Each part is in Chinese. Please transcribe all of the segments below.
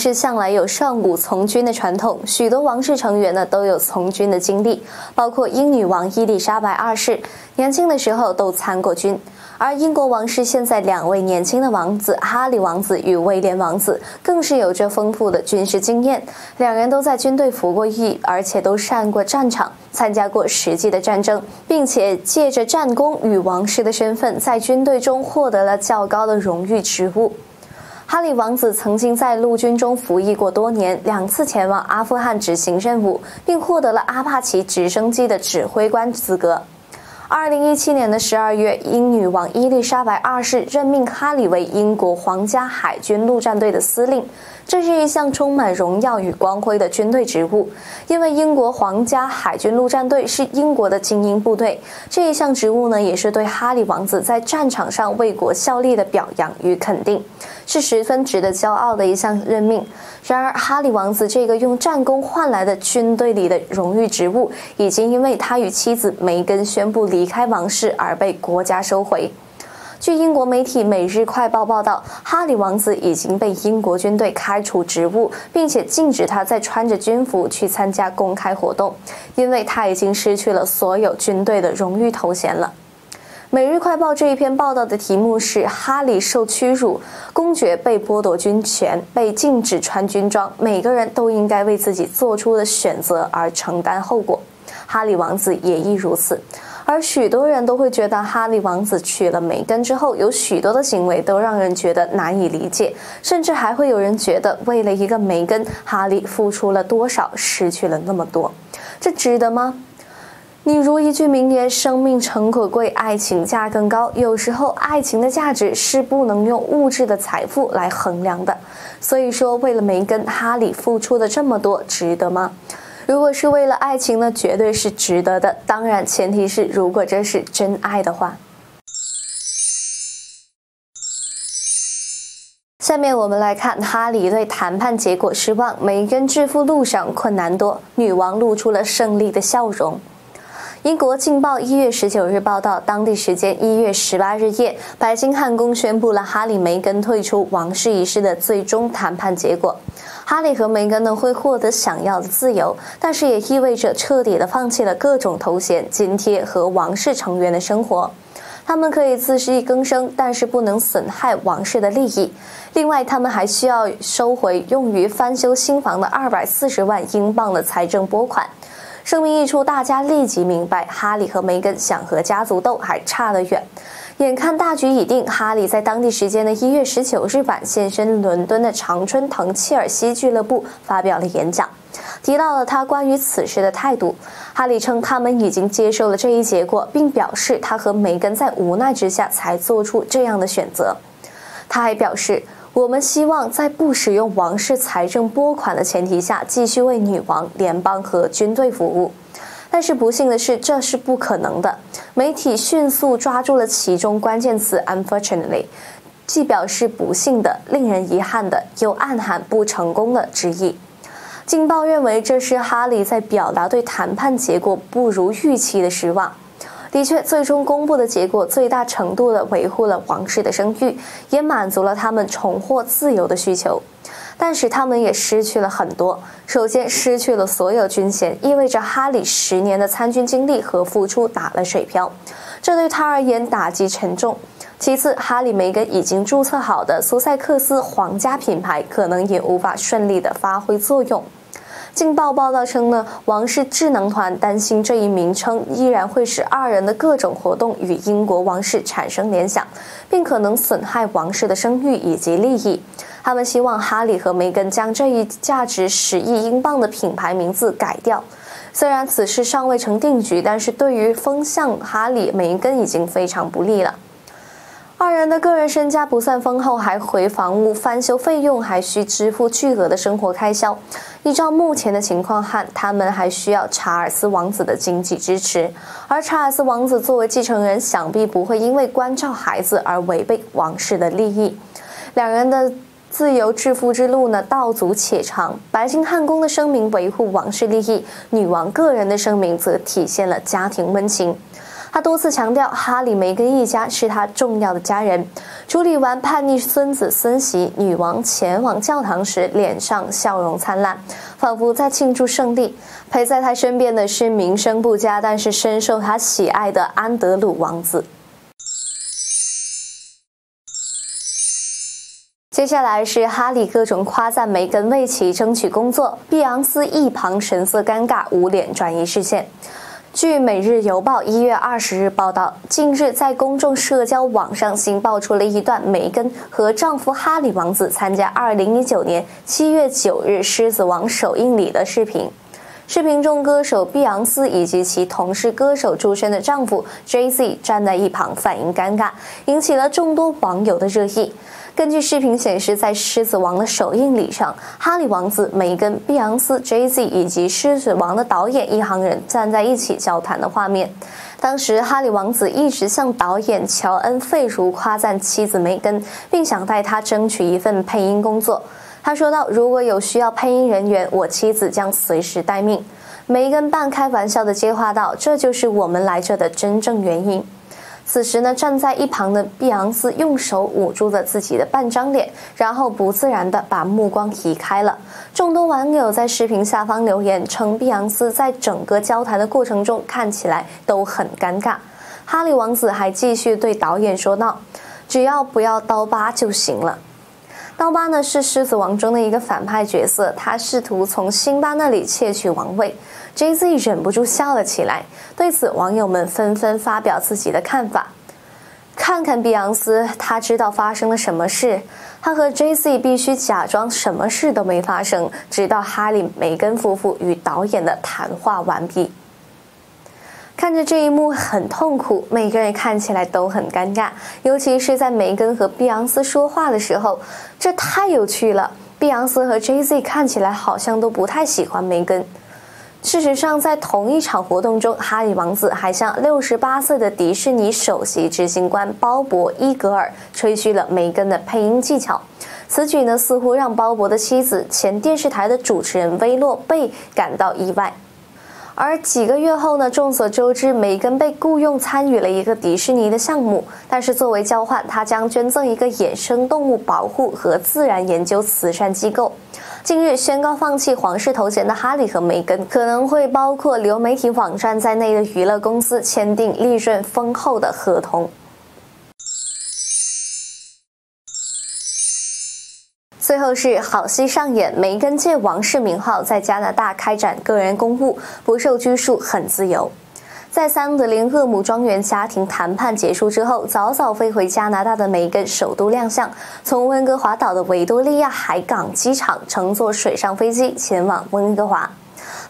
室向来有上古从军的传统，许多王室成员呢都有从军的经历，包括英女王伊丽莎白二世，年轻的时候都参过军。而英国王室现在两位年轻的王子哈里王子与威廉王子，更是有着丰富的军事经验。两人都在军队服过役，而且都上过战场，参加过实际的战争，并且借着战功与王室的身份，在军队中获得了较高的荣誉职务。哈里王子曾经在陆军中服役过多年，两次前往阿富汗执行任务，并获得了阿帕奇直升机的指挥官资格。二零一七年的十二月，英女王伊丽莎白二世任命哈里为英国皇家海军陆战队的司令，这是一项充满荣耀与光辉的军队职务。因为英国皇家海军陆战队是英国的精英部队，这一项职务呢，也是对哈里王子在战场上为国效力的表扬与肯定，是十分值得骄傲的一项任命。然而，哈里王子这个用战功换来的军队里的荣誉职务，已经因为他与妻子梅根宣布离开王室而被国家收回。据英国媒体《每日快报》报道，哈里王子已经被英国军队开除职务，并且禁止他再穿着军服去参加公开活动，因为他已经失去了所有军队的荣誉头衔了。《每日快报》这一篇报道的题目是“哈里受屈辱，公爵被剥夺军权，被禁止穿军装，每个人都应该为自己做出的选择而承担后果”。哈里王子也亦如此，而许多人都会觉得，哈利王子娶了梅根之后，有许多的行为都让人觉得难以理解，甚至还会有人觉得，为了一个梅根，哈利付出了多少，失去了那么多，这值得吗？你如一句名言：“生命诚可贵，爱情价更高。”有时候，爱情的价值是不能用物质的财富来衡量的。所以说，为了梅根·哈利付出的这么多，值得吗？如果是为了爱情呢，绝对是值得的。当然，前提是如果这是真爱的话。下面我们来看哈里对谈判结果失望，梅根致富路上困难多，女王露出了胜利的笑容。英国《镜报》一月十九日报道，当地时间一月十八日夜，白金汉宫宣布了哈里梅根退出王室仪式的最终谈判结果。哈里和梅根呢会获得想要的自由，但是也意味着彻底的放弃了各种头衔、津贴和王室成员的生活。他们可以自力更生，但是不能损害王室的利益。另外，他们还需要收回用于翻修新房的二百四十万英镑的财政拨款。声明一出，大家立即明白，哈里和梅根想和家族斗还差得远。眼看大局已定，哈里在当地时间的一月十九日晚现身伦敦的常春藤切尔西俱乐部发表了演讲，提到了他关于此事的态度。哈里称，他们已经接受了这一结果，并表示他和梅根在无奈之下才做出这样的选择。他还表示。我们希望在不使用王室财政拨款的前提下，继续为女王、联邦和军队服务。但是不幸的是，这是不可能的。媒体迅速抓住了其中关键词 “unfortunately”，既表示不幸的、令人遗憾的，又暗含不成功的之意。《镜报》认为这是哈里在表达对谈判结果不如预期的失望。的确，最终公布的结果最大程度地维护了王室的声誉，也满足了他们重获自由的需求。但是他们也失去了很多。首先，失去了所有军衔，意味着哈里十年的参军经历和付出打了水漂，这对他而言打击沉重。其次，哈里梅根已经注册好的苏塞克斯皇家品牌可能也无法顺利地发挥作用。劲报报道称呢，王室智能团担心这一名称依然会使二人的各种活动与英国王室产生联想，并可能损害王室的声誉以及利益。他们希望哈里和梅根将这一价值十亿英镑的品牌名字改掉。虽然此事尚未成定局，但是对于风向，哈里梅根已经非常不利了。二人的个人身家不算丰厚，还回房屋翻修费用还需支付巨额的生活开销。依照目前的情况看，他们还需要查尔斯王子的经济支持。而查尔斯王子作为继承人，想必不会因为关照孩子而违背王室的利益。两人的自由致富之路呢，道阻且长。白金汉宫的声明维护王室利益，女王个人的声明则体现了家庭温情。他多次强调，哈里梅根一家是他重要的家人。处理完叛逆孙子孙媳，女王前往教堂时，脸上笑容灿烂，仿佛在庆祝胜利。陪在他身边的是名声不佳，但是深受他喜爱的安德鲁王子。接下来是哈里各种夸赞梅根为其争取工作，碧昂斯一旁神色尴尬，捂脸转移视线。据《每日邮报》一月二十日报道，近日在公众社交网上新爆出了一段梅根和丈夫哈里王子参加二零一九年七月九日《狮子王》首映礼的视频。视频中，歌手碧昂斯以及其同是歌手出身的丈夫 Jay Z 站在一旁，反应尴尬，引起了众多网友的热议。根据视频显示，在《狮子王》的首映礼上，哈里王子、梅根、碧昂斯、Jay Z 以及《狮子王》的导演一行人站在一起交谈的画面。当时，哈里王子一直向导演乔恩·费如夸赞妻子梅根，并想带她争取一份配音工作。他说道：“如果有需要配音人员，我妻子将随时待命。”梅根半开玩笑的接话道：“这就是我们来这的真正原因。”此时呢，站在一旁的碧昂斯用手捂住了自己的半张脸，然后不自然地把目光移开了。众多网友在视频下方留言称，碧昂斯在整个交谈的过程中看起来都很尴尬。哈利王子还继续对导演说道：“只要不要刀疤就行了。”刀疤呢是《狮子王》中的一个反派角色，他试图从辛巴那里窃取王位。Jay Z 忍不住笑了起来。对此，网友们纷纷发表自己的看法。看看碧昂斯，他知道发生了什么事。他和 Jay Z 必须假装什么事都没发生，直到哈利梅根夫妇与导演的谈话完毕。看着这一幕很痛苦，每个人看起来都很尴尬，尤其是在梅根和碧昂斯说话的时候，这太有趣了。碧昂斯和 Jay Z 看起来好像都不太喜欢梅根。事实上，在同一场活动中，哈里王子还向六十八岁的迪士尼首席执行官鲍勃伊格尔吹嘘了梅根的配音技巧。此举呢，似乎让鲍勃的妻子前电视台的主持人威洛贝感到意外。而几个月后呢？众所周知，梅根被雇佣参与了一个迪士尼的项目，但是作为交换，他将捐赠一个野生动物保护和自然研究慈善机构。近日宣告放弃皇室头衔的哈里和梅根，可能会包括流媒体网站在内的娱乐公司签订利润丰厚的合同。最后是好戏上演，梅根借王室名号在加拿大开展个人公务，不受拘束，很自由。在桑德林厄姆庄园家庭谈判结束之后，早早飞回加拿大的梅根首都亮相，从温哥华岛的维多利亚海港机场乘坐水上飞机前往温哥华。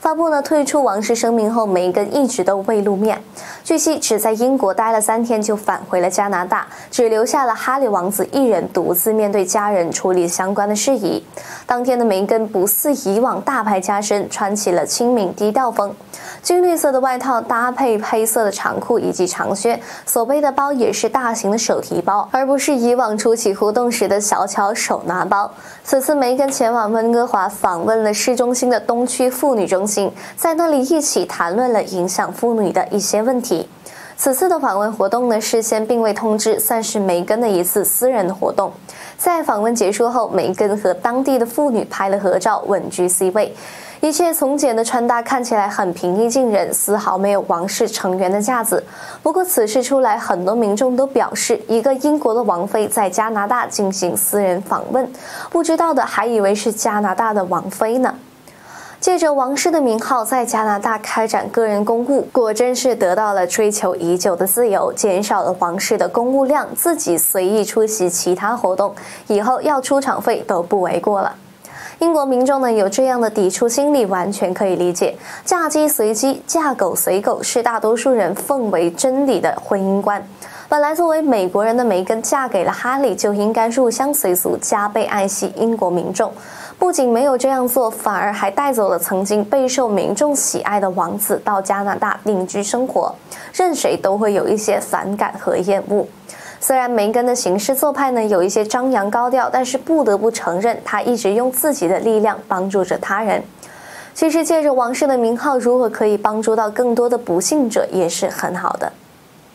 发布了退出王室声明后，梅根一直都未露面。据悉，只在英国待了三天就返回了加拿大，只留下了哈里王子一人独自面对家人处理相关的事宜。当天的梅根不似以往大牌加身，穿起了亲民低调风，军绿色的外套搭配黑色的长裤以及长靴，所背的包也是大型的手提包，而不是以往出席活动时的小巧手拿包。此次梅根前往温哥华访问了市中心的东区妇女中心。在那里一起谈论了影响妇女的一些问题。此次的访问活动呢，事先并未通知，算是梅根的一次私人活动。在访问结束后，梅根和当地的妇女拍了合照，稳居 C 位。一切从简的穿搭看起来很平易近人，丝毫没有王室成员的架子。不过此事出来，很多民众都表示，一个英国的王妃在加拿大进行私人访问，不知道的还以为是加拿大的王妃呢。借着王室的名号在加拿大开展个人公务，果真是得到了追求已久的自由，减少了王室的公务量，自己随意出席其他活动，以后要出场费都不为过了。英国民众呢有这样的抵触心理，完全可以理解。嫁鸡随鸡，嫁狗随狗是大多数人奉为真理的婚姻观。本来作为美国人的梅根嫁给了哈利，就应该入乡随俗，加倍爱惜英国民众。不仅没有这样做，反而还带走了曾经备受民众喜爱的王子到加拿大定居生活，任谁都会有一些反感和厌恶。虽然梅根的行事做派呢有一些张扬高调，但是不得不承认，他一直用自己的力量帮助着他人。其实借着王室的名号，如果可以帮助到更多的不幸者，也是很好的。